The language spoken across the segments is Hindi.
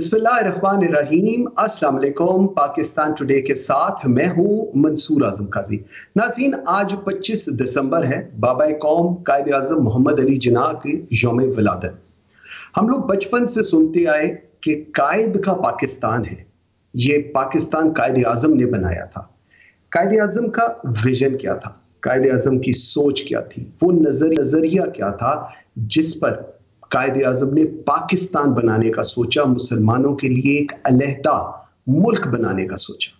बिस्मिल्लाहिर्रहमानिर्रहीम। अस्सलाम वालेकुम पाकिस्तान टुडे के साथ मैं हूँ मंसूर आज़म काजी। नाजीन आज 25 दिसंबर है, बाबा कौम कायद आज़म मोहम्मद अली जिना की योम विलादत। हम लोग बचपन से सुनते आए कि कायद का पाकिस्तान है। ये पाकिस्तान कायद आज़म ने बनाया था। कायद आज़म का विजन क्या था? कायद आज़म की सोच क्या थी? वो नज़र नज़रिया क्या था? जिस पर कायद आज़म ने पाकिस्तान बनाने का सोचा, मुसलमानों के लिए एक अलहदा मुल्क बनाने का सोचा।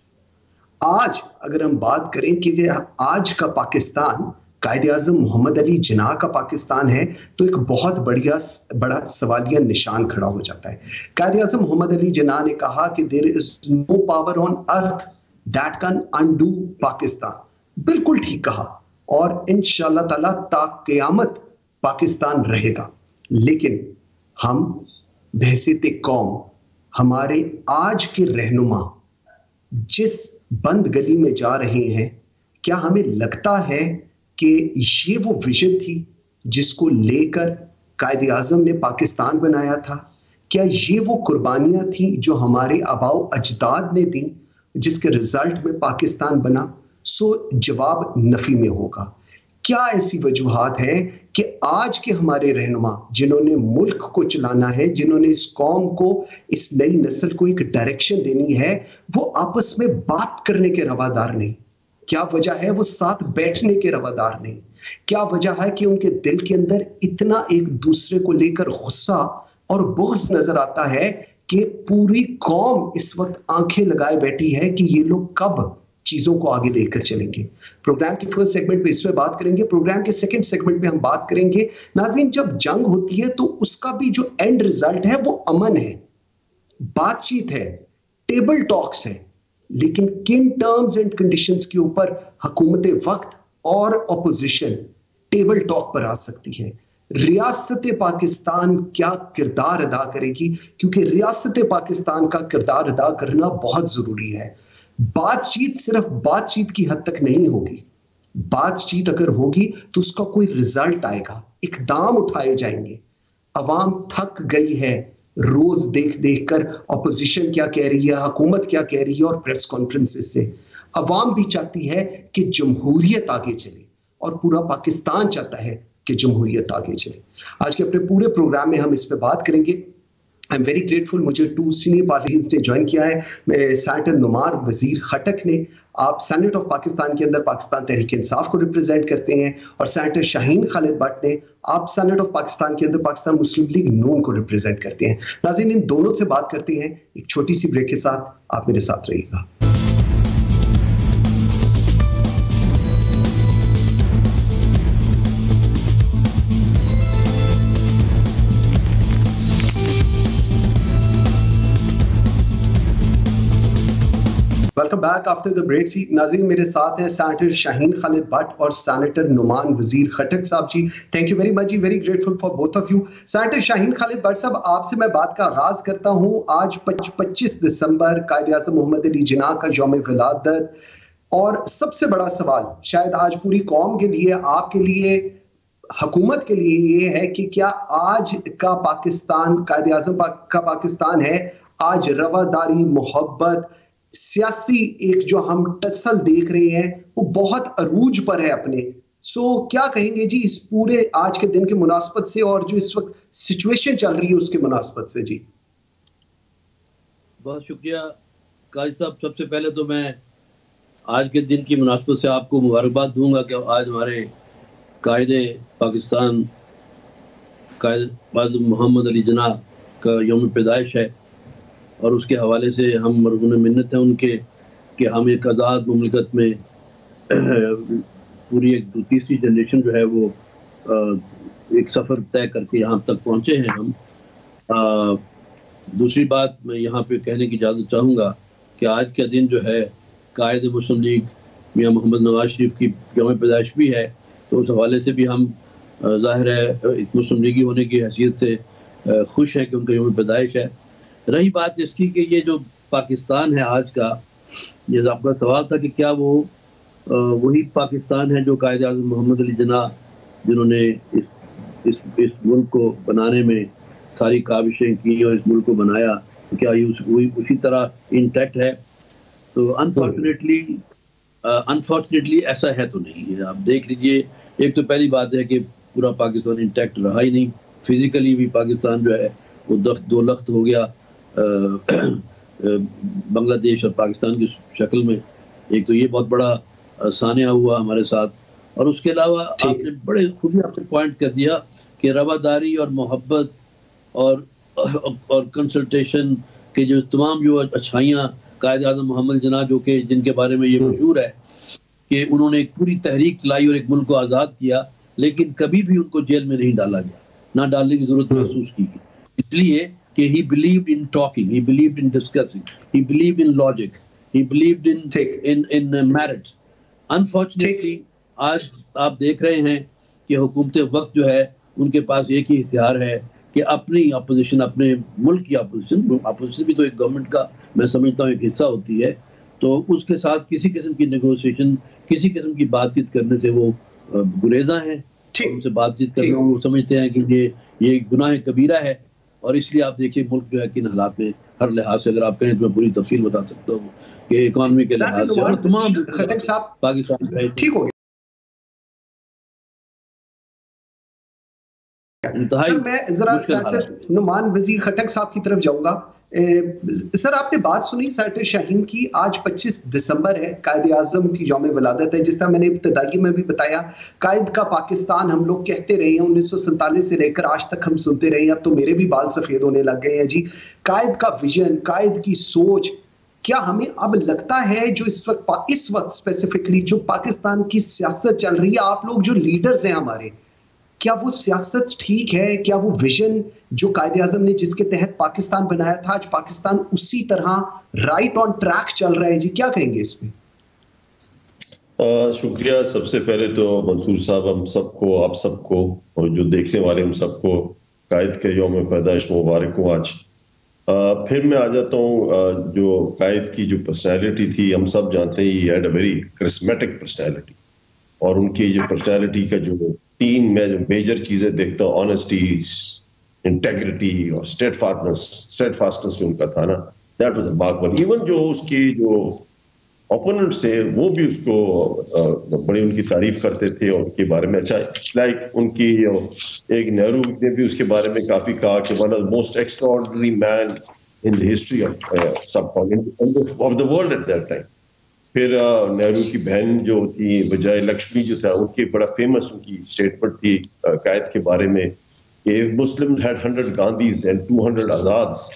आज अगर हम बात करें कि आज का पाकिस्तान कायद आज़म मोहम्मद अली जिना का पाकिस्तान है तो एक बहुत बढ़िया बड़ा सवालिया निशान खड़ा हो जाता है। कायद आज़म मोहम्मद अली जिना ने कहा कि there is no power on earth that can undo Pakistan. बिल्कुल ठीक कहा और इन ताला ता कयामत पाकिस्तान रहेगा। लेकिन हम बहसीत कौम, हमारे आज के रहनुमा, जिस बंद गली में जा रहे हैं, क्या हमें लगता है कि ये वो विजन थी जिसको लेकर कायद आज़म ने पाकिस्तान बनाया था? क्या ये वो कुर्बानियाँ थी जो हमारे अबाओ अजदाद ने दी, जिसके रिज़ल्ट में पाकिस्तान बना? सो जवाब नफी में होगा। क्या ऐसी वजूहत है कि आज के हमारे रहनुमा, जिन्होंने मुल्क को चलाना है, जिन्होंने इस कौम को, इस नई नस्ल को एक डायरेक्शन देनी है, वो आपस में बात करने के रवादार नहीं। क्या वजह है वो साथ बैठने के रवादार नहीं? क्या वजह है कि उनके दिल के अंदर इतना एक दूसरे को लेकर गुस्सा और बोझ नज़र आता है कि पूरी कौम इस वक्त आँखें लगाए बैठी है कि ये लोग कब चीज़ों को आगे देखकर चलेंगे। प्रोग्राम के फ़र्स्ट सेगमेंट में इसमें बात करेंगे। प्रोग्राम के सेकंड सेगमेंट में हम बात करेंगे। नाजीन जब जंग होती है तो उसका भी जो एंड रिज़ल्ट है, वो अमन है। बातचीत है। टेबल टॉक्स है। लेकिन किन टर्म्स एंड कंडीशंस के ऊपर हुकूमत वक्त और अपोजिशन टेबल टॉक पर आ सकती है। रियासत पाकिस्तान क्या किरदार अदा करेगी? क्योंकि रियासत पाकिस्तान का किरदार अदा करना बहुत ज़रूरी है। बातचीत सिर्फ़ बातचीत की हद तक नहीं होगी। बातचीत अगर होगी तो उसका कोई रिज़ल्ट आएगा। इकदाम उठाए जाएँगे। अवाम थक गई है रोज देख देख कर अपोजिशन क्या कह रही है, हुकूमत क्या कह रही है और प्रेस कॉन्फ्रेंसेस से। अवाम भी चाहती है कि जमहूरियत आगे चले और पूरा पाकिस्तान चाहता है कि जमहूरियत आगे चले। आज के अपने पूरे प्रोग्राम में हम इस पर बात करेंगे। आई एम वेरी ग्रेटफुल मुझे टू सीनियर पार्लियंस ने ज्वाइन किया है। सैटर नुमार वज़ीर खटक ने। आप सेनेट ऑफ़ पाकिस्तान के अंदर पाकिस्तान तहरीक इंसाफ को रिप्रेजेंट करते हैं और सैनटर शाहीन खालिद भट्ट ने आप सेनेट ऑफ़ पाकिस्तान के अंदर पाकिस्तान मुस्लिम लीग नून को रिप्रेजेंट करते हैं। नाजिन इन दोनों से बात करते हैं। एक छोटी सी ब्रेक के साथ आप मेरे साथ रहिएगा। Welcome back after the break जी नाजीन मेरे साथ हैं सैनेटर शाहीन खालिद भट्ट और सैनेटर नुमान वज़ीर खटक साहब ji. Thank you very much ji very grateful for both of you senator Shaheen Khalid Bhatt साहब, आपसे मैं बात का आगाज़ करता हूँ। आज पच्चीस दिसंबर कायद आज़म मोहम्मद अली जिना का योम विलादत। और सबसे बड़ा सवाल, शायद आज पूरी कौम के लिए, आपके लिए, हकूमत के लिए ये है कि क्या आज का पाकिस्तान, कायद आज़म का पाकिस्तान है, आज रवादारी, मोहब्बत सियासी एक जो हम टसल देख रहे हैं वो बहुत अरूज पर है अपने। सो so, क्या कहेंगे जी इस पूरे आज के दिन के मुनासबत से और जो इस वक्त सिचुएशन चल रही है उसके मुनासबत से जी? बहुत शुक्रिया। काजी साहब सबसे पहले तो मैं आज के दिन की मुनासबत से आपको मुबारकबाद दूँगा कि आज हमारे कायदे पाकिस्तान कायद मोहम्मद अली जना का योम पैदाइश है। और उसके हवाले से हम मरगुन मिन्नत हैं उनके, कि हम एक आज़ाद ममलिकत में, पूरी एक तीसरी जनरेशन जो है वो एक सफ़र तय करके यहाँ तक पहुँचे हैं हम। दूसरी बात मैं यहाँ पे कहने की इजाज़त चाहूँगा कि आज का दिन जो है, कायद मुस्लिम लीग मियाँ मोहम्मद नवाज़ शरीफ की जम पैदाइश भी है तो उस हवाले से भी हम ज़ाहिर है मुस्लिम लीगी होने की हैसियत से खुश हैं कि उनका योम पैदाइश है। रही बात इसकी कि ये जो पाकिस्तान है आज का ये आपका सवाल था कि क्या वो वही पाकिस्तान है जो कायद अजम मोहम्मद अली जना जिन्होंने इस इस इस मुल्क को बनाने में सारी काविशें की और इस मुल्क को बनाया क्या ये उस, उसी तरह इंटैक्ट है? तो अनफॉर्चुनेटली अनफॉर्चुनेटली ऐसा है तो नहीं है। आप देख लीजिए एक तो पहली बात है कि पूरा पाकिस्तान इंटैक्ट रहा ही नहीं। फिजिकली भी पाकिस्तान जो है वो दख्त दो लख्त हो गया। बांग्लादेश और पाकिस्तान की शक्ल में एक तो ये बहुत बड़ा सानिया हुआ हमारे साथ और उसके अलावा आपने बड़े खुद ही आपने पॉइंट कर दिया कि रवादारी और मोहब्बत और और कंसल्टेशन के जो तमाम जो अच्छाइयाँ कायद आज़म मोहम्मद जना जो के जिनके बारे में ये हम्म। मशहूर है कि उन्होंने एक पूरी तहरीक चलाई और एक मुल्क को आज़ाद किया लेकिन कभी भी उनको जेल में नहीं डाला गया ना डालने की ज़रूरत हम्म। महसूस की कि he believe in talking he believe in discussing he believe in logic he believe in in in merit unfortunately आज आप देख रहे हैं कि हुकूमत वक्त जो है उनके पास एक ही हथियार है कि अपनी अपोजिशन अपने मुल्क की अपोजिशन अपोजिशन भी तो एक गवर्नमेंट का मैं समझता हूँ एक हिस्सा होती है तो उसके साथ किसी किस्म की नेगोशिएशन किसी किस्म की बातचीत करने से वो गुरेजा हैं। उनसे बातचीत करना वो समझते हैं कि ये ये गुनाह कबीरा है और इसलिए आप देखिए मुल्क जो है किन हालात में हर लिहाज से अगर आप कहें तो मैं पूरी तफसील बता सकता हूँ कि इकॉनमी के लिहाज से और तमाम पाकिस्तान ठीक हो मैं जरा नुमान वज़ीर खटक साहब की तरफ़ जाऊँगा। सर, आपने बात सुनी सैटर शाहीन की? आज 25 दिसंबर है, कायद आज़म की योम वलादत है, जिस तरह मैंने इब्तदाई में भी बताया, कायद का पाकिस्तान हम लोग कहते रहे हैं, उन्नीस से लेकर आज तक हम सुनते रहे हैं, अब तो मेरे भी बाल सफ़ेद होने लग गए हैं जी। कायद का विजन, कायद की सोच, क्या हमें अब लगता है जो इस वक्त इस वक्त स्पेसिफिकली जो पाकिस्तान की सियासत चल रही है, आप लोग जो लीडर्स हैं हमारे, क्या वो सियासत ठीक है? क्या वो विजन जो कायदे आज़म ने जिसके तहत पाकिस्तान बनाया था आज पाकिस्तान उसी तरह राइट ऑन ट्रैक चल रहा है जी। क्या कहेंगे इसमें? शुक्रिया। सबसे पहले तो मंसूर साहब हम सबको आप सबको और जो देखने वाले हम सबको कायद के योम पैदाइश मुबारक हूँ आज। आ, फिर मैं आ जाता हूँ जो कायद की जो पर्सनैलिटी थी हम सब जानते हैं he had a very charismatic personality और उनकी जो पर्सनैलिटी का जो तीन मैं जो मेजर चीज़ें देखता हूँ ऑनेस्टी इंटेग्रिटी और स्टेट फास्टनेस स्टेट फास्टनेस जो उनका था ना दैट वाज रिमार्केबल इवन जो उसकी जो ओपोनेंट थे, वो भी उसको बड़ी उनकी तारीफ़ करते थे और उनके बारे में अच्छा लाइक उनकी एक नेहरू ने भी उसके बारे में काफ़ी कहा कि one of most extraordinary man in the history of सब of the world at that time फिर नेहरू की बहन जो थी, विजय लक्ष्मी जो था, उनकी बड़ा फ़ेमस उनकी स्टेटमेंट थी कायद के बारे में। If Muslim had 100 Gandhis and 200 Azads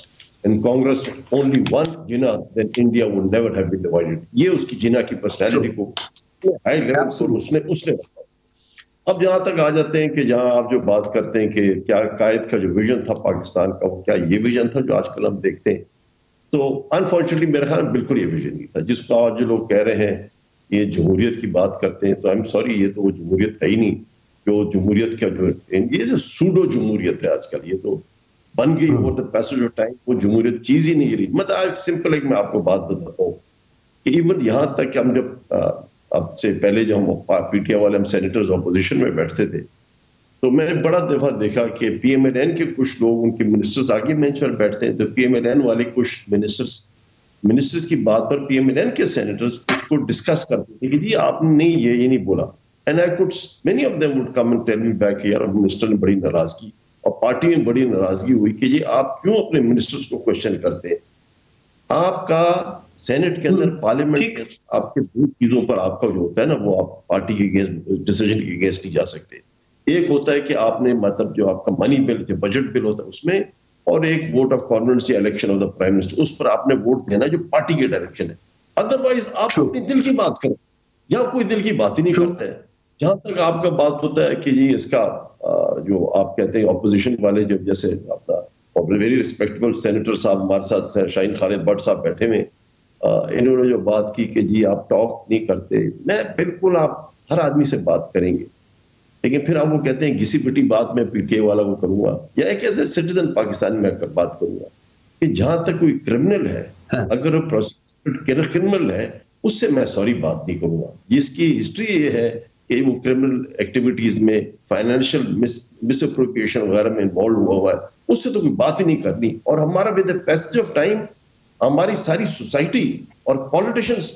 and Congress only one Jinnah, then India would never have been divided. ये उसकी जिना की पर्सनैलिटी को हाई लेवल पर उसने उसने अब जहाँ तक आ जाते हैं कि जहाँ आप जो बात करते हैं कि क्या कायद का जो विजन था पाकिस्तान का वो क्या ये विजन था जो आजकल हम देखते हैं? तो अनफॉर्चुनेटली मेरे ख्याल बिल्कुल ये विजन नहीं था। जिसको आज जो लोग कह रहे हैं ये जमहूरियत की बात करते हैं तो आई एम सॉरी ये तो वो जमहूरियत है ही नहीं। जो जमहूरियत का जो ये सूडो जमहूरियत है आजकल ये तो बन गई over the passage of time वो जमहूरियत चीज़ ही नहीं रही। मतलब आज सिंपल एक मैं आपको बात बताता हूँ कि इवन यहाँ तक कि हम जब अब से पहले जब हम पीटीआई वाले हम सेनेटर्स अपोजिशन में बैठते थे तो मैंने बड़ा दफ़ा देखा कि पीएमएलएन के कुछ लोग उनके मिनिस्टर्स आगे बेंच पर बैठते हैं तो पीएमएलएन वाले कुछ मिनिस्टर्स मिनिस्टर्स की बात पर पीएमएलएन के सेनेटर्स उसको डिस्कस करते थे कि जी आपने ये ये नहीं बोला। And I could many of them would come and tell me back यार मिनिस्टर ने बड़ी नाराज़गी और पार्टी में बड़ी नाराज़गी हुई कि ये आप क्यों अपने मिनिस्टर्स को क्वेश्चन करते हैं? आपका सेनेट के अंदर पार्लियामेंट आपके दो चीज़ों पर आपका जो होता है ना वो आप पार्टी के अगेंस्ट डिसीज़न के अगेंस्ट नहीं जा सकते। एक होता है कि आपने मतलब जो आपका मनी बिल जो बजट बिल होता है उसमें और एक वोट ऑफ़ कॉन्फिडेंस या election of the prime minister उस पर आपने वोट देना जो पार्टी के डायरेक्शन है। अदरवाइज़ आप अपने दिल की बात करें। या कोई दिल की बात ही नहीं करते है। जहाँ तक आपका बात होता है कि जी इसका जो आप कहते हैं ऑपोजिशन वाले जो जैसे अपना वेरी रिस्पेक्टेबल सेनेटर साहब हमारे साथ शाहीन खालिद भट्ट साहब बैठे हुए इन्होंने जो बात की कि जी आप टॉक नहीं करते मैं बिल्कुल आप हर आदमी से बात करेंगे लेकिन फिर आप वो कहते हैं किसी पिटी बात में पीटीए वाला को करूँगा या एक ऐसे सिटीजन पाकिस्तान में बात करूँगा कि जहाँ तक कोई क्रिमिनल है हाँ। अगर वो क्रिमिनल है उससे मैं सॉरी बात नहीं करूँगा जिसकी हिस्ट्री ये है कि वो क्रिमिनल एक्टिविटीज़ में फाइनेंशियल मिस अप्रोप्रिएशन वगैरह में इन्वॉल्व हुआ हुआ है। उससे तो कोई बात ही नहीं करनी। और हमारा विद पैसेज ऑफ़ टाइम हमारी सारी सोसाइटी और पॉलिटिशियंस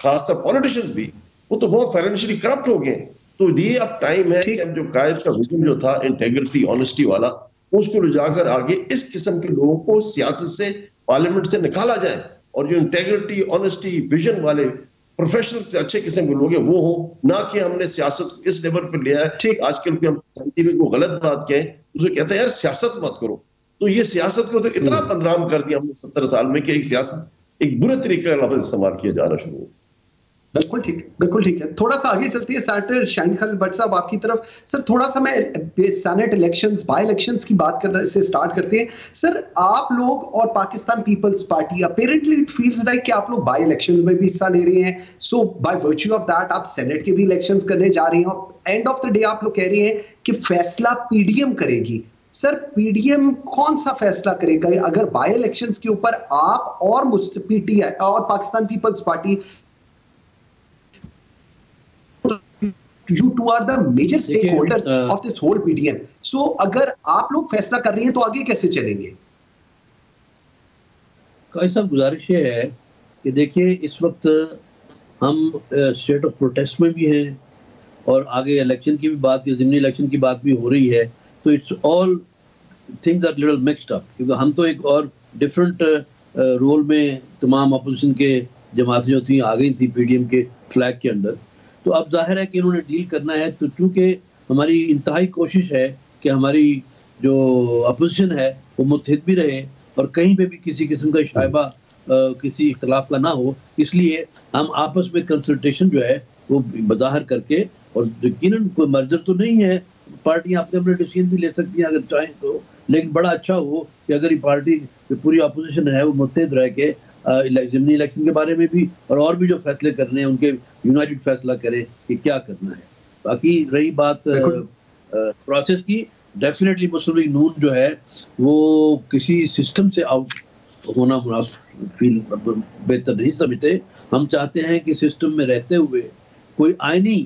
खासकर पॉलिटिशियंस भी वो तो बहुत फाइनेंशियली करप्ट हो गए तो ये अब टाइम है कि जो कायद का विजन जो था इंटेग्रिटी ऑनेस्टी वाला उसको ले जाकर आगे इस किस्म के लोगों को सियासत से पार्लियामेंट से निकाला जाए। और जो इंटेग्रिटी ऑनेस्टी विजन वाले प्रोफेशनल अच्छे किस्म के लोग हैं वो हो ना कि हमने सियासत इस लेवल पर लिया है आजकल भी हम में को गलत बात कहें उसे कहते हैं यार सियासत मत करो। तो ये सियासत को तो इतना हम्म। बदनाम कर दिया हमने सत्तर साल में कि एक सियासत एक बुरे तरीके का लफ्ज इस्तेमाल किया जाना शुरू हो बिल्कुल ठीक बिल्कुल ठीक है। थोड़ा सा आगे चलती है। सेनेटर शाइन खालिद भट्ट साहब आपकी तरफ़। सर थोड़ा सा मैं सेनेट इलेक्शंस बाय इलेक्शंस की बात करने, से स्टार्ट करते हैं। सर आप लोग और Pakistan Peoples Party apparently it feels like कि आप लोग बाय इलेक्शन में भी हिस्सा ले रहे हैं। So by virtue of that आप सेनेट के भी इलेक्शंस करने जा रहे हैं एंड ऑफ़ द डे आप लोग कह रहे हैं कि फैसला पीडीएम करेगी। सर पीडीएम कौन सा फैसला करेगा? अगर बाय इलेक्शंस के ऊपर आप और पीटीआई और Pakistan Peoples Party you two are the major stakeholders uh, of this whole PDM. So अगर आप लोग फैसला कर रही हैं तो आगे कैसे चलेंगे काई साहब गुजारिश ये है कि देखिए इस वक्त हम स्टेट ऑफ़ प्रोटेस्ट में भी हैं और आगे इलेक्शन की भी बात या जिमनी इलेक्शन की बात भी हो रही है तो it's all things are little mixed up क्योंकि हम तो एक और डिफरेंट रोल में तमाम अपोजिशन के जमातें जो थी आ गई थी पीडीएम के फ्लैग के अंदर तो अब ज़ाहिर है कि इन्होंने डील करना है तो चूँकि हमारी इंतहाई कोशिश है कि हमारी जो अपोजिशन है, वो मुतहद भी रहे और कहीं पे भी किसी किस्म का शायबा किसी इख्तलाफ का ना हो, इसलिए हम आपस में कंसल्टेशन जो है, वो बज़ाहिर करके और यकीन कोई मर्जर तो नहीं है, पार्टियाँ अपने अपने डिसीज़न भी ले सकती हैं अगर चाहें तो लेकिन बड़ा अच्छा हो कि अगर ये पार्टी, जो पूरी अपोजिशन है, वो मुतहद रह के जिमनी इलेक्शन के बारे में भी और और भी जो फैसले करने हैं उनके यूनाइटेड फैसला करें कि क्या करना है। बाकी रही बात प्रोसेस की डेफिनेटली मुस्लिम लीग नून जो है वो किसी सिस्टम से आउट होना फील बेहतर नहीं समझते। हम चाहते हैं कि सिस्टम में रहते हुए कोई आईनी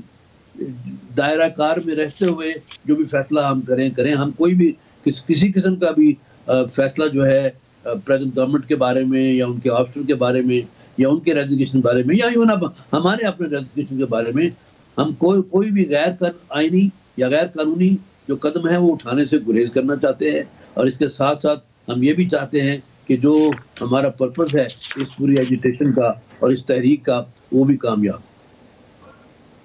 दायरा कार में रहते हुए जो भी फैसला हम करें करें। हम कोई भी किस किसी किस्म का भी फैसला जो है गवर्नमेंट के बारे में या उनके ऑप्शन के बारे में या उनके रेजिग्नेशन बारे में या इवन हमारे अपने रेजिग्नेशन के बारे में हम कोई कोई भी गैर कर या गैर कानूनी जो कदम है वो उठाने से गुरेज करना चाहते हैं और इसके साथ साथ हम ये भी चाहते हैं कि जो हमारा पर्पज़ है इस पूरी एजुटेशन का और इस तहरीक का वो भी कामयाब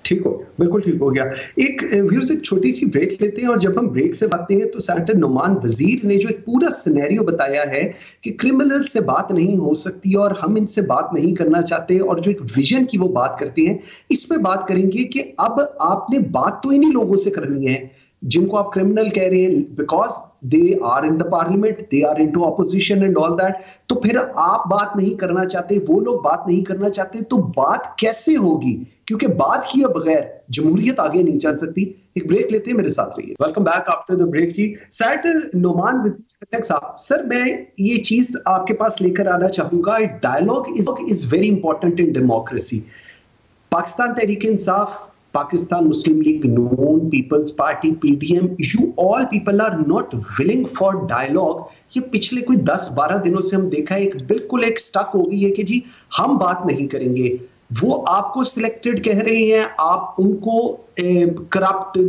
ठीक हो गया, बिल्कुल ठीक हो गया। एक व्यूर्स एक छोटी सी ब्रेक लेते हैं और जब हम ब्रेक से बातें हैं तो सेनेटर नुमान वज़ीर ने जो एक पूरा सिनेरियो बताया है कि क्रिमिनल से बात नहीं हो सकती और हम इनसे बात नहीं करना चाहते और जो एक विजन की वो बात करते हैं, इसमें बात करेंगे कि अब आपने बात तो इन्हीं लोगों से करनी है जिनको आप क्रिमिनल कह रहे हैं because they are in the parliament they are in to opposition and all that तो फिर आप बात नहीं करना चाहते, वो लोग बात नहीं करना चाहते तो बात कैसे होगी? क्योंकि बात किए बगैर जमहूरियत आगे नहीं चल सकती। एक ब्रेक लेते हैं, मेरे साथ रहिए। Welcome back after the break ji. Senator Noman साहब सर मैं ये चीज़ आपके पास लेकर आना चाहूँगा। Dialogue is very important in democracy Pakistan Tehreek Insaf Pakistan Muslim League, known People's Party, PDM, you all people are not willing for dialogue. ये पिछले कोई 10-12 दिनों से हम देखा है एक बिल्कुल एक स्टक हो गई है कि जी हम बात नहीं करेंगे वो आपको सिलेक्टेड कह रहे हैं आप उनको करप्ट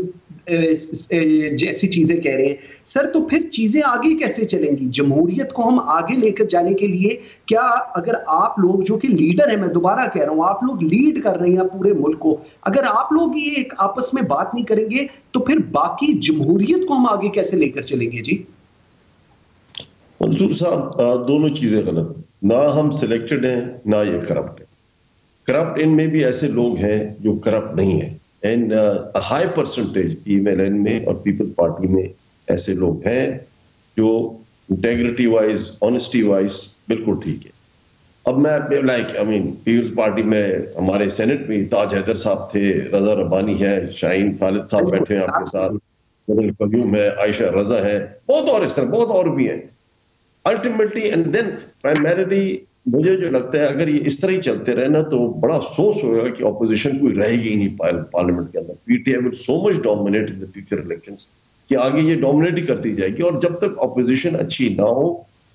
जैसी चीज़ें कह रहे हैं। सर तो फिर चीज़ें आगे कैसे चलेंगी? जमहूरियत को हम आगे लेकर जाने के लिए क्या अगर आप लोग, जो कि लीडर है, मैं दोबारा कह रहा हूँ, आप लोग लीड कर रहे हैं पूरे मुल्क को, अगर आप लोग ये एक आपस में बात नहीं करेंगे तो फिर बाकी जमहूरियत को हम आगे कैसे लेकर चलेंगे? जी। मंसूर साहब दोनों चीज़ें गलत ना हम सिलेक्टेड हैं, ना ये करप्ट करप्ट इनमें भी ऐसे लोग हैं जो करप्ट नहीं है। एंड हाई परसेंटेज ईमेल में और पीपल्स पार्टी में ऐसे लोग हैं जो इंटेग्रिटी वाइज ऑनेस्टी वाइज बिल्कुल ठीक है। अब मैं like I mean Peoples Party में हमारे सेनेट में ताज हैदर साहब थे, रजा रब्बानी है, शाहीन खालिद साहब बैठे हैं आपके साथ है, आयशा रजा है, बहुत और इस तरह, बहुत और भी हैं। अल्टीमेटली एंड देन प्राइमरली मुझे जो लगता है, अगर ये इस तरह ही चलते रहे ना तो बड़ा अफसोस होगा कि ऑपोजिशन कोई रहेगी ही नहीं पार्लियामेंट के अंदर। PTI will so much dominate in the future elections कि आगे ये डोमिनेट ही करती जाएगी और जब तक ऑपोजिशन अच्छी ना हो,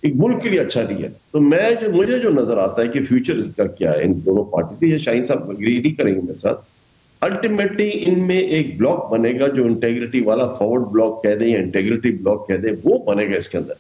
एक मुल्क के लिए अच्छा नहीं है। तो मैं जो, मुझे जो नज़र आता है कि फ्यूचर इसका क्या है इन दोनों पार्टी ये शाहीन साहब अग्री नहीं करेंगे मेरे साथ अल्टीमेटली इनमें एक ब्लॉक बनेगा जो इंटेग्रिटी वाला फॉरवर्ड ब्लॉक कह दें या इंटेग्रिटी ब्लॉक कह दें, वो बनेगा इसके अंदर।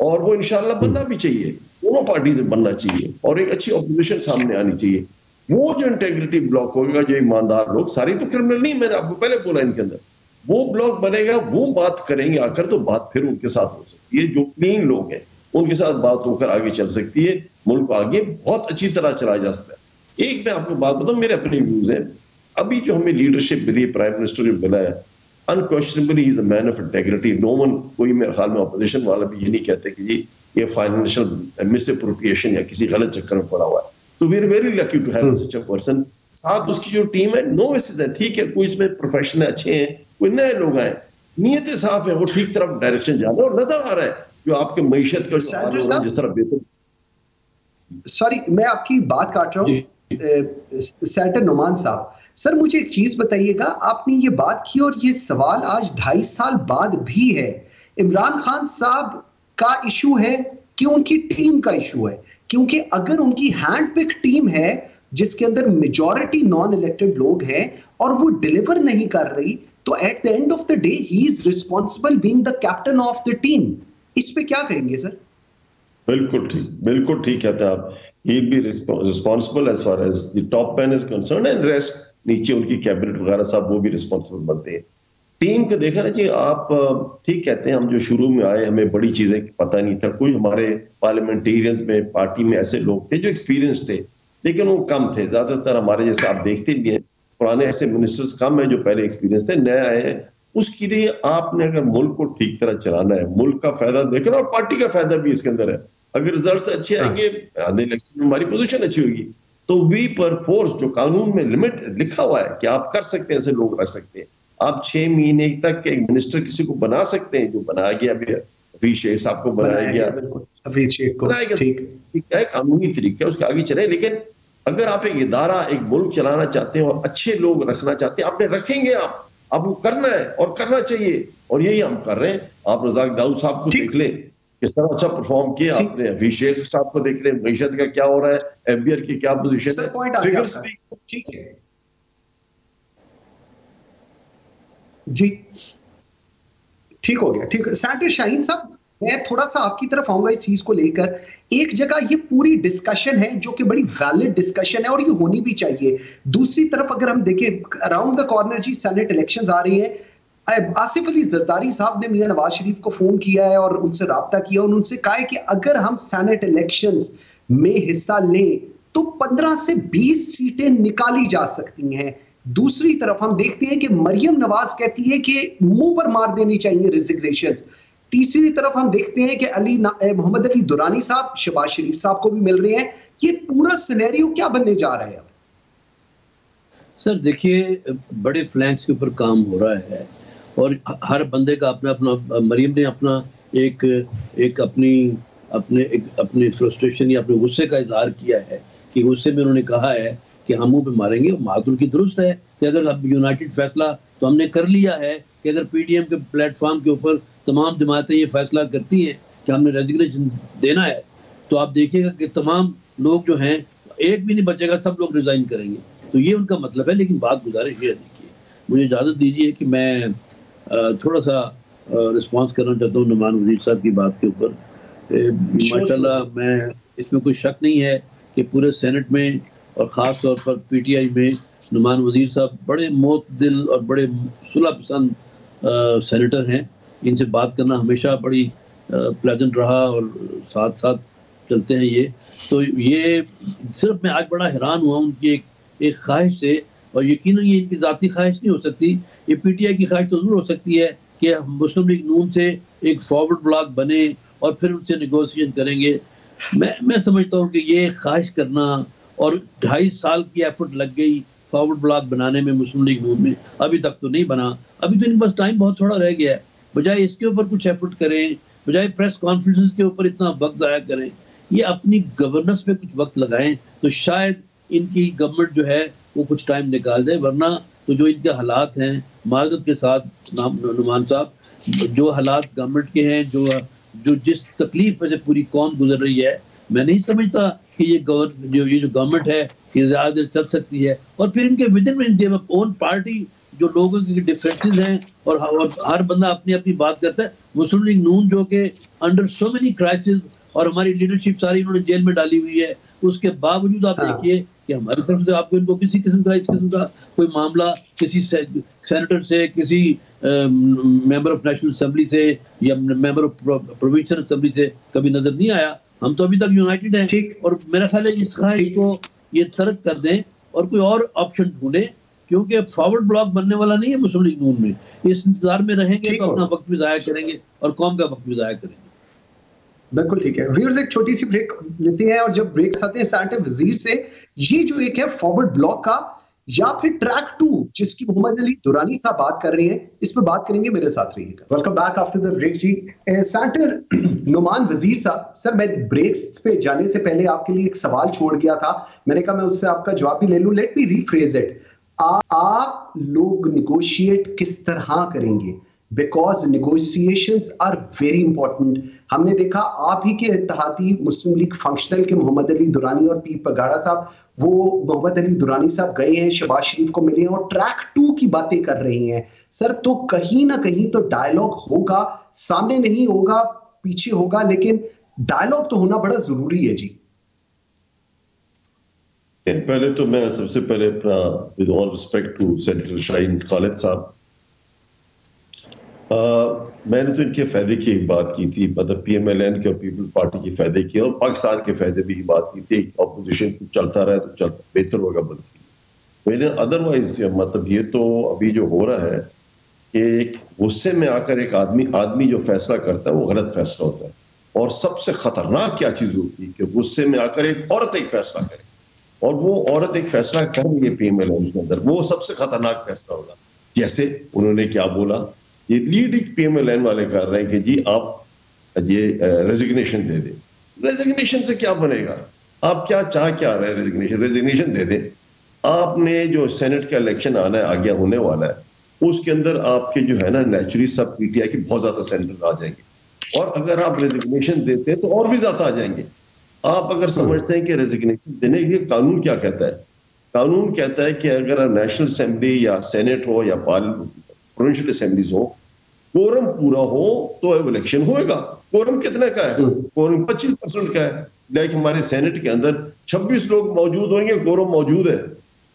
और वो इंशाल्लाह बनना भी चाहिए। दोनों पार्टी से बनना चाहिए और एक अच्छी ऑपोजिशन सामने आनी चाहिए। वो जो इंटेग्रिटी ब्लॉक होगा, जो ईमानदार लोग, सारी तो क्रिमिनल नहीं, मैंने आपको पहले बोला इनके अंदर। वो ब्लॉक बनेगा, वो बात करेंगे आकर तो बात फिर उनके साथ हो सकती है। जो क्लीन लोग हैं, उनके साथ बात होकर आगे चल सकती है, मुल्क आगे बहुत अच्छी तरह चला जा सकता है। एक मैं आपको बात बताऊँ, मेरे अपने व्यूज़ हैं। अभी जो हमें लीडरशिप मिली प्राइम मिनिस्टर जो मिला है unquestionably is a man of integrity no one कोई मेरे ख्याल में अपोजिशन वाला भी ये नहीं कहते कि जी ये फाइनेंशियल मिस अप्रोप्रिएशन या किसी गलत चक्कर में पड़ा हुआ है। तो we are very lucky to have such a person साथ उसकी जो टीम है नो वेसेस है। ठीक है कोई इसमें प्रोफेशन अच्छे हैं कोई नए लोग आए नीयतें साफ़ है वो ठीक तरफ़ डायरेक्शन जा रहे हैं और नज़र आ रहा है जो आपके मीशत का जिस तरह बेहतर सॉरी मैं आपकी बात काट रहा हूँ। सेंटर नुमान साहब सर मुझे एक चीज़ बताइएगा आपने ये बात की और ये सवाल आज ढाई साल बाद भी है। इमरान खान साहब का इशू है कि उनकी टीम का इशू है। क्योंकि अगर उनकी हैंड पिक टीम है, जिसके अंदर मेजोरिटी नॉन इलेक्टेड लोग हैं, और वो डिलीवर नहीं कर रही तो at the end of the day he is responsible being the captain of the team इस पे क्या कहेंगे, सर? बिल्कुल ठीक बिल्कुल ठीक कहते हैं आप। He be responsible as far as the top man is concern and rest नीचे उनकी कैबिनेट वगैरह सब वो भी रिस्पॉन्सिबल बनते हैं। टीम को देखा ना जी आप ठीक कहते हैं हम जो शुरू में आए हमें बड़ी चीज़ें पता नहीं था। कोई हमारे पार्लियामेंटेरियंस में पार्टी में ऐसे लोग थे जो एक्सपीरियंस थे लेकिन वो कम थे। ज़्यादातर हमारे जैसे आप देखते भी हैं पुराने ऐसे मिनिस्टर्स कम है जो पहले एक्सपीरियंस थे नए आए हैं। उसके लिए आपने अगर मुल्क को ठीक तरह चलाना है मुल्क का फ़ायदा देखना और पार्टी का फ़ायदा भी इसके अंदर है। अगर रिज़ल्ट अच्छे हाँ। आएँगे आने इलेक्शन में हमारी पोजिशन अच्छी होगी। तो वी पर फोर्स जो कानून में लिमिट लिखा हुआ है कि आप कर सकते हैं ऐसे लोग रख सकते हैं। आप छह महीने तक एक मिनिस्टर किसी को बना सकते हैं जो बनाया गया अभी शेख साहब को बनाया गया। शेख को बनाया गया। ठीक। है कानूनी तरीके उसके आगे चले। लेकिन अगर आप एक इदारा एक मुल्क चलाना चाहते हैं और अच्छे लोग रखना चाहते हैं आपने रखेंगे आप। आपको करना है और करना चाहिए। और यही हम कर रहे हैं। आप रजाक दाऊद साहब को देख लें किस तरह अच्छा परफॉर्म किया आपने। अभिषेक साहब को देख हैं मीशत का क्या हो रहा है एफबीआर की क्या पोजीशन है फिगर्स ठीक है जी। ठीक हो गया, ठीक। सैटर शाहीन साहब, मैं थोड़ा सा आपकी तरफ़ आऊँगा इस चीज़ को लेकर। एक जगह ये पूरी डिस्कशन है जो कि बड़ी वैलिड डिस्कशन है और ये होनी भी चाहिए। दूसरी तरफ़ अगर हम देखें अराउंड द कॉर्नर जी सेनेट इलेक्शंस आ रही है। आसिफ अली जरदारी साहब ने मियाँ नवाज़ शरीफ को फ़ोन किया है और उनसे रबता किया और उनसे कहा है कि अगर हम सेनेट इलेक्शंस में हिस्सा लें तो 15 से 20 सीटें निकाली जा सकती हैं। दूसरी तरफ़ हम देखते हैं कि मरियम नवाज़ कहती है कि मुँह पर मार देनी चाहिए रिजिग्नेशन तीसरी तरफ़ हम देखते हैं कि अली मोहम्मद अली दुरानी साहब, शबाज शरीफ साहब को भी मिल रहे हैं। ये पूरा सिनेरियो क्या बनने जा रहा है? सर, देखिए, बड़े फ्लैंक्स के ऊपर काम हो रहा है और हर बंदे का अपना अपना, मरियम ने अपना एक एक अपनी, अपने, एक अपने फ्रस्ट्रेशन या अपने गुस्से का इजहार किया है कि गुस्से में उन्होंने कहा है कि हम मुँह पे मारेंगे बात उनकी दुरुस्त है कि अगर अब यूनाइटेड फैसला तो हमने कर लिया है कि अगर पीडीएम के प्लेटफॉर्म के ऊपर तमाम जमातें ये फैसला करती हैं कि हमने रेजिग्नेशन देना है तो आप देखिएगा कि तमाम लोग जो हैं एक भी नहीं बचेगा सब लोग रिजाइन करेंगे। तो ये उनका मतलब है लेकिन बात गुजारिश ये देखिए। मुझे इजाज़त दीजिए कि मैं थोड़ा सा रिस्पॉन्स करना चाहता हूँ नुमान वज़ीर साहब की बात के ऊपर। माशाल्लाह मैं इसमें कोई शक नहीं है कि पूरे सेनेट में और ख़ास तौर पर पी टी आई में नुमान वज़ीर साहब बड़े मोत दिल और बड़े सुलह पसंद सेनेटर हैं। इनसे बात करना हमेशा बड़ी प्लेजेंट रहा और साथ साथ चलते हैं ये। तो ये सिर्फ़ मैं आज बड़ा हैरान हुआ उनकी एक एक ख्वाहिश से और यकीन ये इनकी ज़ाती ख्वाहिश नहीं हो सकती। ये पीटीआई की ख्वाहिश तो ज़रूर हो सकती है कि हम मुस्लिम लीग नून से एक फॉरवर्ड ब्लॉक बने और फिर उनसे निगोशिएशन करेंगे। मैं मैं समझता हूँ कि ये ख्वाहिश करना और ढाई साल की एफर्ट लग गई फॉरवर्ड ब्लॉक बनाने में मुस्लिम लीग नून में। अभी तक तो नहीं बना। अभी तो इनके पास टाइम बहुत थोड़ा रह गया है। बजाय इसके ऊपर कुछ एफर्ट करें, बजाय प्रेस कॉन्फ्रेंस के ऊपर इतना वक्त ज़ाया करें, ये अपनी गवर्नेंस में कुछ वक्त लगाएँ तो शायद इनकी गवर्नमेंट जो है, वो कुछ टाइम निकाल दे। वरना तो जो इनके हालात हैं, माजरत के साथ नुमान साहब, जो हालात गवर्नमेंट के हैं, जो जो जिस तकलीफ़ में से पूरी कौम गुजर रही है, मैं नहीं समझता कि ये गवर्न जो ये जो गवर्नमेंट है ये ज़्यादा देर चल सकती है। और फिर इनके विद इन ओन पार्टी जो लोगों की डिफरेंसेस हैं और हर बंदा अपनी अपनी बात करता है। मुस्लिम लीग नून जो कि अंडर सो मेनी क्राइसिस और हमारी लीडरशिप सारी इन्होंने जेल में डाली हुई है। उसके बावजूद आप हाँ। देखिए कि हमारी तरफ़ से आपको इनको किसी किस्म का इस किस्म का कोई मामला किसी से, सेनेटर से किसी मेंबर ऑफ़ नेशनल असम्बली से या मेंबर ऑफ़ प्रोविंशियल असम्बली से कभी नज़र नहीं आया। हम तो अभी तक यूनाइटेड हैं। ठीक। और मेरा ख्याल है इसका इसको ये तर्क कर दें और कोई और ऑप्शन ढूंढे क्योंकि फॉरवर्ड ब्लॉक बनने वाला नहीं है मुस्लिम लीग नून में। इस इंतज़ार में रहेंगे तो अपना वक्त भी जाया करेंगे और कौम का वक्त भी जाया करेंगे। बिल्कुल ठीक है। व्यूअर्स एक छोटी सी ब्रेक लेते हैं और जब ब्रेक आते हैं सेनेटर वज़ीर से ये जो एक है फॉरवर्ड ब्लॉक का या फिर ट्रैक टू जिसकी मोहम्मद अली दुरानी साहब बात कर रहे हैं, इस पर बात करेंगे, मेरे साथ रहिएगा। Welcome back after the break ji. Senator Numan Wazir साहब, सर, मैं ब्रेक्स पे जाने से पहले आपके लिए एक सवाल छोड़ गया था। मैंने कहा, मैं उससे आपका जवाब भी ले लूँ। लेट मी रीफ्रेज इट आप लोग निगोशिएट किस तरह करेंगे? Because negotiation are very important हमने देखा आप ही के इतिहादी मुस्लिम लीग फंक्शनल के मोहम्मद अली दुरानी और पी पगाड़ा साहब, वो मोहम्मद अली दुरानी साहब गए हैं, शबाज शरीफ को मिले हैं और ट्रैक टू की बातें कर रहे हैं। सर तो कहीं ना कहीं तो डायलॉग होगा, सामने नहीं होगा, पीछे होगा, लेकिन डायलॉग तो होना बड़ा ज़रूरी है जी। पहले तो मैं सबसे पहले अपना with all respect to senator Shaheen Khalid साहब मैंने तो इनके फ़ायदे की एक बात की थी मतलब पी एम एल एन के और पीपल पार्टी के फ़ायदे की और पाकिस्तान के फ़ायदे भी बात की थी। अपोजिशन कुछ चलता रहे तो चल, बेहतर होगा बल्कि मैंने अदरवाइज़ मतलब ये तो अभी जो हो रहा है कि एक गुस्से में आकर एक आदमी आदमी जो फैसला करता है, वो गलत फैसला होता है। और सबसे खतरनाक क्या चीज़ होती है कि गुस्से में आकर एक औरत एक फैसला करे। और वो औरत एक फैसला कर रही है पी एम एल एन के अंदर, वो सबसे खतरनाक फैसला होगा। जैसे उन्होंने क्या बोला? ये लीड एक पीएमएलएन वाले कर रहे हैं कि जी आप, ये रेजिग्नेशन दे दें। रेजिग्नेशन से क्या बनेगा? आप क्या चाह क्या रहे हैं रेजिग्नेशन रेजिग्नेशन दे दें। आपने जो सेनेट का इलेक्शन आना है, आगे होने वाला है, उसके अंदर आपके जो है ना नेचुरली सब पीटीआई के बहुत ज़्यादा सेनेटर्स आ जाएँगे। और अगर आप रेजिग्नेशन देते हैं तो और भी ज़्यादा आ जाएँगे। आप अगर समझते हैं कि रेजिग्नेशन देने के कानून क्या कहता है? कानून कहता है कि अगर नेशनल असेंबली या सेनेट हो या प्रोविंशियल असेंबलीज हो कोरम पूरा हो तो इलेक्शन होएगा। कोरम कितने का है? कोरम पच्चीस परसेंट का है। लाइक हमारे सेनेट के अंदर 26 लोग मौजूद होंगे कोरम मौजूद है।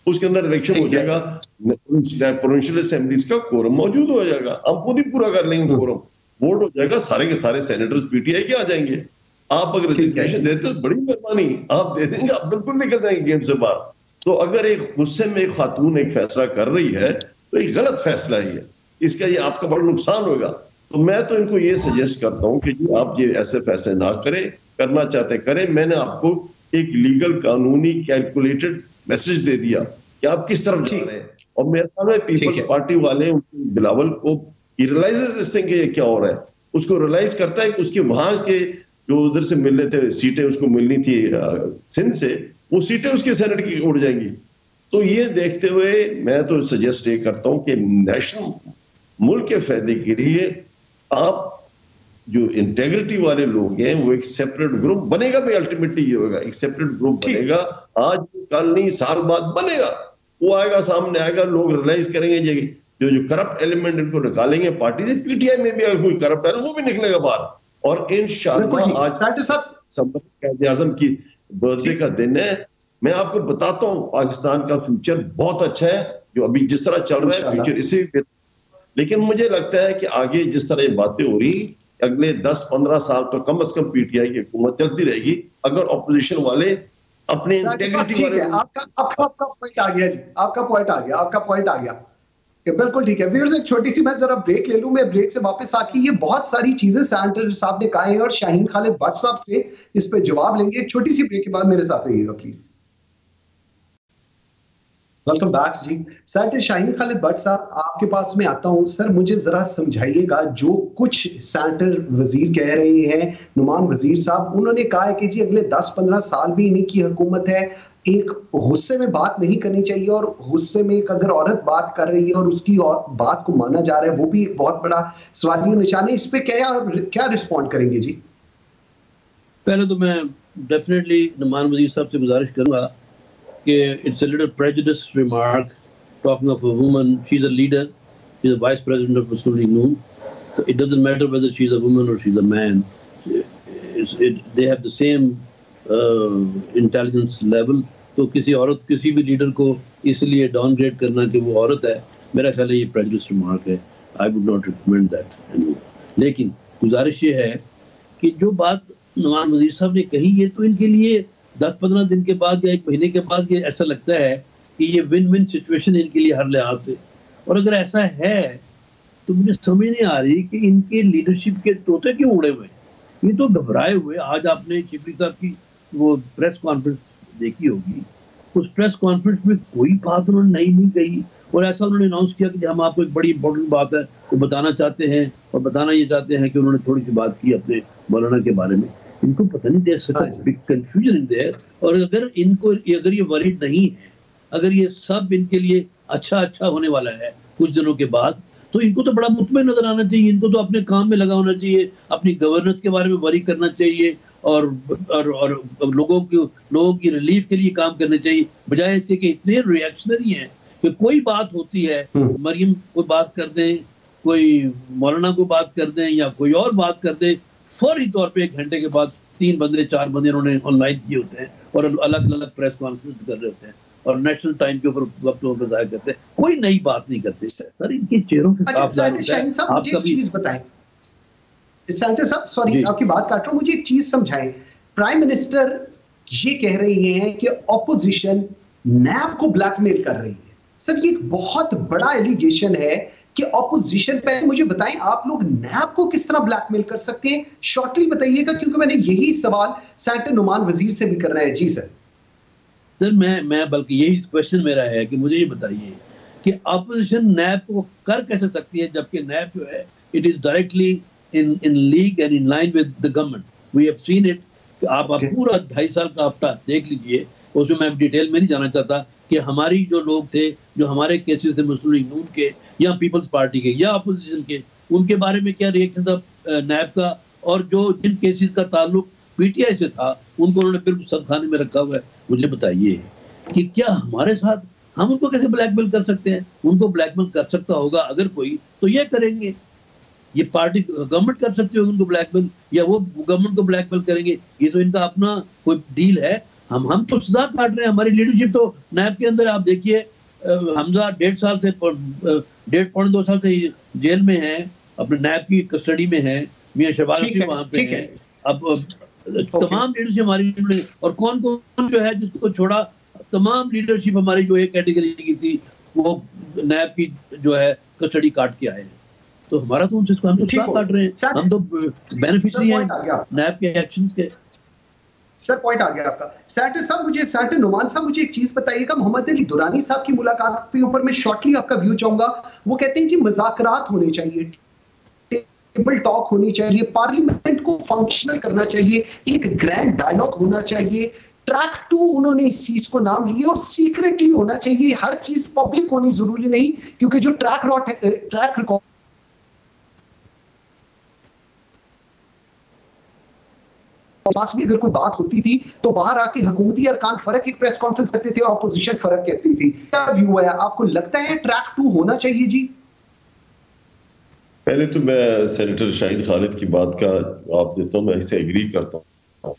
उसके अंदर इलेक्शन हो जाएगा। प्रोविंशियल असेंबलीज का कोरम मौजूद हो जाएगा। हम खुद ही पूरा कर लेंगे कोरम वोट हो जाएगा सारे के सारे सेनेटर्स पीटीआई के आ जाएँगे। आप अगर रिजिग्नेशन देते तो बड़ी मेहरबानी। आप दे देंगे आप बिल्कुल निकल जाएँगे गेम से बाहर। तो अगर एक गुस्से में एक खातून एक फैसला कर रही है तो एक गलत फैसला ही है। इसका ये आपका बड़ा नुकसान होगा। तो मैं तो इनको ये सजेस्ट करता हूँ कि जी आप ये ऐसे फैसले ना करें करना चाहते करें। मैंने आपको एक लीगल कानूनी कैलकुलेटेड मैसेज दे दिया कि आप किस तरफ़ जा रहे हैं। और मेरे ख्याल में पीपल्स पार्टी वाले बिलावल को रियलाइजेस इस थिंग ये क्या हो रहा है। उसको रियलाइज़ करता है कि उसके वहाँ के जो उधर से मिलने थे सीटें उसको मिलनी थी सिंध से वो सीटें उसके सेनेट की उड़ जाएँगी। तो ये देखते हुए मैं तो सजेस्ट ये करता हूँ कि नेशनल मुल्क के फ़ायदे के लिए आप जो इंटेग्रिटी वाले लोग हैं वो एक सेपरेट ग्रुप बनेगा भी अल्टीमेटली ये होगा। एक सेपरेट ग्रुप बनेगा। आज कल नहीं साल बाद बनेगा। वो आएगा सामने आएगा लोग रियलाइज़ करेंगे जो जो करप्ट एलिमेंट इनको निकालेंगे पार्टी से पीटीआई में भी अगर कोई करप्ट है वो भी निकलेगा बाहर। और इन आज आज़म की बर्थडे का दिन है। मैं आपको बताता हूँ पाकिस्तान का फ्यूचर बहुत अच्छा है जो अभी जिस तरह चल रहा है फ्यूचर इसी लेकिन मुझे लगता है कि आगे जिस तरह ये बातें हो रही अगले 10-15 साल तो कम अज कम पीटीआई की हुकूमत चलती रहेगी। अगर ऑपोजिशन वाले अपने इंटेग्रिटी वाले आपका आपका आपका पॉइंट आ गया जी आपका पॉइंट आ गया आपका पॉइंट आ गया। बिल्कुल ठीक है। व्यूअर्स एक छोटी सी मैं जरा ब्रेक ले लूँ मैं ब्रेक से वापस आके ये बहुत सारी चीज़ें सैनिटर साहब ने कहा है और शाहीन खालिद भट्ट साहब से इस पे जवाब लेंगे। एक छोटी सी ब्रेक के बाद मेरे साथ रहिएगा प्लीज़ वेलकम बैक जी। सर शाहीन खालिद भट्ट साहब, आपके पास में आता हूँ। सर मुझे जरा समझाइएगा जो कुछ सेंटर वज़ीर कह रहे हैं। नुमान वज़ीर साहब, उन्होंने कहा है कि जी, अगले 10-15 साल भी इन्हीं की हुकूमत है। एक गुस्से में बात नहीं करनी चाहिए और गुस्से में एक अगर औरत बात कर रही है और उसकी और बात को माना जा रहा है, वो भी एक बहुत बड़ा सवालिया निशान है। इस पर क्या क्या रिस्पॉन्ड करेंगे जी? पहले तो मैं डेफिनेटली नुमान वज़ीर साहब से गुजारिश करूँगा। कि it's a little prejudice remark talking of a woman she is a leader she is a vice president of Muslim League Noon तो it doesn't matter whether she is a woman और she is a man they have the same intelligence level तो किसी औरत, किसी भी लीडर को इसलिए डाउनग्रेड करना कि वो औरत है, मेरा ख्याल है ये प्रेजिडिस रिमार्क है। I would not recommend that लेकिन गुजारिश ये है कि जो बात नवाज़ वज़ीर साहब ने कही है तो इनके लिए दस पंद्रह दिन के बाद या एक महीने के बाद ये ऐसा लगता है कि ये विन विन सिचुएशन इनके लिए हर लिहाज से। और अगर ऐसा है तो मुझे समझ नहीं आ रही कि इनके लीडरशिप के तोते क्यों उड़े हुए ये तो घबराए हुए। आज आपने चिपरी साहब की वो प्रेस कॉन्फ्रेंस देखी होगी। उस प्रेस कॉन्फ्रेंस में कोई बात उन्होंने नई नहीं कही। और ऐसा उन्होंने अनाउंस किया कि हम आपको एक बड़ी इंपॉर्टेंट बात है वो बताना चाहते हैं और बताना ये चाहते हैं कि उन्होंने थोड़ी सी बात की अपने मौलाना के बारे में। इनको पता नहीं there such big confusion in there और अगर इनको अगर ये वरिड नहीं है अगर ये सब इनके लिए अच्छा अच्छा होने वाला है कुछ दिनों के बाद तो इनको तो बड़ा मुतमिन नज़र आना चाहिए। इनको तो अपने काम में लगा होना चाहिए अपनी गवर्नेंस के बारे में वरी करना चाहिए और और और लोगों की लोगों की रिलीफ के लिए काम करना चाहिए। बजाय इसके कि इतने रिएक्शनरी हैं कि कोई बात होती है हम्म। मरियम को बात कर दें कोई मौलाना को बात कर दें या कोई और बात कर दें फौरी तौर पे एक घंटे के बाद तीन बंदे चार बंदे उन्होंने ऑनलाइन किए होते हैं और अलग अलग प्रेस कॉन्फ्रेंस कर रहे होते हैं और नेशनल टाइम के ऊपर वक्त पर ज़ाहिर करते हैं। कोई नई बात नहीं करते। सर इनके चेहरों के अच्छा, आपका चीज़ बताएँ। सेंटर साहब सॉरी आपकी बात काट रहा हूँ मुझे एक चीज़ समझाएँ। प्राइम मिनिस्टर ये कह रही हैं कि ऑपोजिशन नैब को ब्लैकमेल कर रही है। सर ये एक बहुत बड़ा एलिगेशन है कि ऑपोजिशन पे मुझे बताएँ आप लोग नैब को किस तरह ब्लैकमेल कर सकते हैं? शॉर्टली बताइएगा क्योंकि मैंने यही सवाल सेनेटर नुमान वज़ीर से भी करना है। जी सर सर मैं मैं बल्कि यही क्वेश्चन मेरा है कि मुझे ये बताइए कि ऑपोजिशन नैब को कर कैसे सकती है जबकि नैब जो है it is directly in in league and in line with the government we have seen it आप okay. पूरा ढाई साल का हफ़्ता देख लीजिए उसमें मैं डिटेल में नहीं जाना चाहता। कि हमारी जो लोग थे, जो हमारे केसेस थे, मुस्लिम लीग, नून के, या पीपल्स पार्टी के, या अपोजिशन के, उनके बारे में क्या रिएक्शन था नैब का? और जो जिन केसेस का ताल्लुक पीटीआई से था, उनको उन्होंने फिर सब खाने में रखा हुआ है। मुझे बताइए कि क्या हमारे साथ हम उनको कैसे ब्लैकमेल कर सकते हैं? उनको ब्लैकमेल कर सकता होगा अगर कोई तो ये करेंगे। ये पार्टी गवर्नमेंट कर सकती होगी उनको ब्लैकमेल या वो गवर्नमेंट को ब्लैकमेल करेंगे? ये तो इनका अपना कोई डील है। हम हम तो सजा काट रहे हैं हमारी लीडरशिप तो नैब के अंदर आप देखिए हमजा डेढ़ साल से डेढ़ पौने दो साल से जेल में है अपने नैब की कस्टडी में है मियाँ शहबाज भी वहाँ पे है। अब तमाम लीडरशिप हमारी और कौन कौन जो है जिसको छोड़ा तमाम लीडरशिप हमारी जो एक कैटेगरी की थी वो नैब की जो है कस्टडी काट के आए तो हमारा तो उनसे हम तो काट रहे हैं। हम तो बेनिफिशरी हैं नैब के एक्शन के। सर पॉइंट आ गया आपका। सैटर साहब, मुझे सैटर नुमान साहब, मुझे एक चीज़ बताइएगा। मोहम्मद अली दुरानी साहब की मुलाकात के ऊपर मैं शॉर्टली आपका व्यू चाहूँगा। वो कहते हैं, जी, मजाकरात होने चाहिए। टेबल टॉक होनी चाहिए। पार्लियामेंट को फंक्शनल करना चाहिए। एक ग्रैंड डायलॉग होना चाहिए। ट्रैक टू उन्होंने इस चीज़ को नाम लिया और सीक्रेटली होना चाहिए। हर चीज़ पब्लिक होनी ज़रूरी नहीं, क्योंकि जो ट्रैक रॉट ट्रैक रिकॉर्ड पास भी अगर कोई बात होती थी तो बाहर आके हुकूमती अरकान फ़र्क एक प्रेस कॉन्फ्रेंस करते थे और अपोजिशन फ़र्क कहती थी। क्या व्यू है? आपको लगता है ट्रैक टू होना चाहिए जी? पहले तो मैं सेनेटर शाहिन खालिद की बात का जवाब देता हूँ, मैं इसे एग्री करता हूँ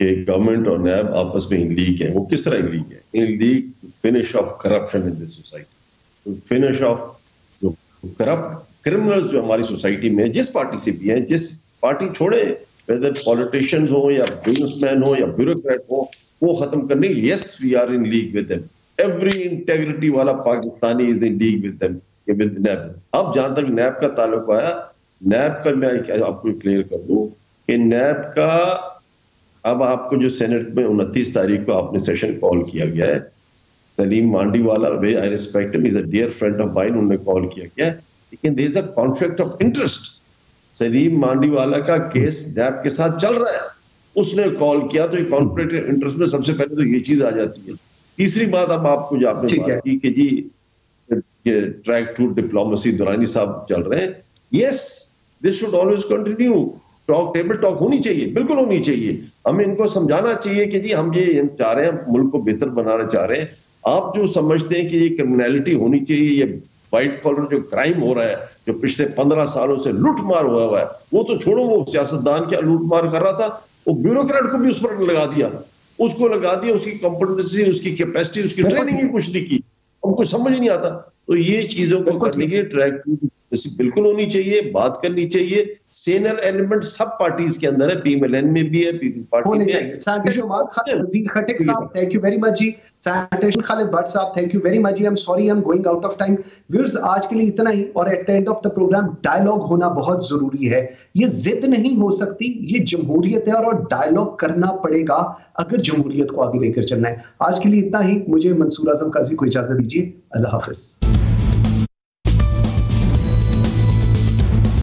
कि गवर्नमेंट और नैब आपस में इन लीग है। वो किस तरह इन लीग है? In league finish off corruption in this society finish off जो करप्ट क्रिमिनल्स जो हमारी सोसाइटी में, जिस पार्टी से भी हैं, जिस पार्टी छोड़े वेदर पॉलिटिशियंस हो या बिजनेसमैन हो या ब्यूरोक्रेट हो वो खत्म करने yes we are in league with them every integrity वाला Pakistani is in league with them with NAB अब जहाँ तक नैब का ताल्लुक आया नैब का मैं आपको क्लियर कर दूँ। कि नैब का, अब आपको जो सेनेट में उनतीस तारीख को आपने सेशन कॉल किया गया है Saleem I respect is a dear friend of mine उन्होंने कॉल किया क्या लेकिन there is a conflict of interest Saleem Mandviwala case नैब के साथ चल रहा है। उसने कॉल किया तो ये कॉन्फ्लिक्ट इंटरेस्ट में सबसे पहले तो ये चीज़ आ जाती है। तीसरी बात अब आपको जो आपने बात की कि जी ट्रैक टू डिप्लोमेसी दुरानी साहब चल रहे हैं। Yes this should always continue talk table talk होनी चाहिए बिल्कुल होनी चाहिए। हमें इनको समझाना चाहिए कि जी हम ये चाह रहे हैं मुल्क को बेहतर बनाना चाह रहे हैं। आप जो समझते हैं कि ये क्रिमिनलिटी होनी चाहिए ये व्हाइट कॉलर जो क्राइम हो रहा है जो पिछले पंद्रह सालों से लूट मार हुआ हुआ है वो तो छोड़ो वो सियासतदान क्या लूट मार कर रहा था? वो ब्यूरोक्रेट को भी उस पर लगा दिया। उसको लगा दिया उसकी कॉम्पिटेंसी उसकी कैपेसिटी उसकी ट्रेनिंग ही कुछ नहीं की। हमको समझ नहीं आता। तो ये चीज़ों को करने के लिए ट्रैक बिल्कुल होनी चाहिए बात करनी चाहिए। सेनर एलिमेंट सब पार्टीज़ के अंदर है पीएमएलएन में भी है पीपल पार्टी में है। वज़ीर खटिक साहब थैंक यू वेरी मच जी। सैनिटेशन खालिद भट्ट साहब thank you very much ji. I am sorry I am going out of time viewers आज के लिए इतना ही और at the end of the programme dialogue होना बहुत ज़रूरी है। ये जिद नहीं हो सकती ये जमहूरियत है और डायलॉग करना पड़ेगा अगर जमहूरियत को आगे लेकर चलना है। आज के लिए इतना ही। मुझे मंसूर आज़म काजी को इजाज़त दीजिए। अल्लाह हाफिज।